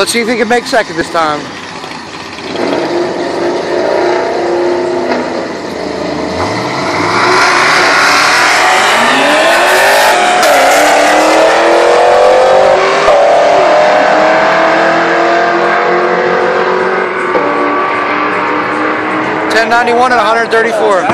Let's see if he can make second this time. Ten ninety one and one hundred thirty four.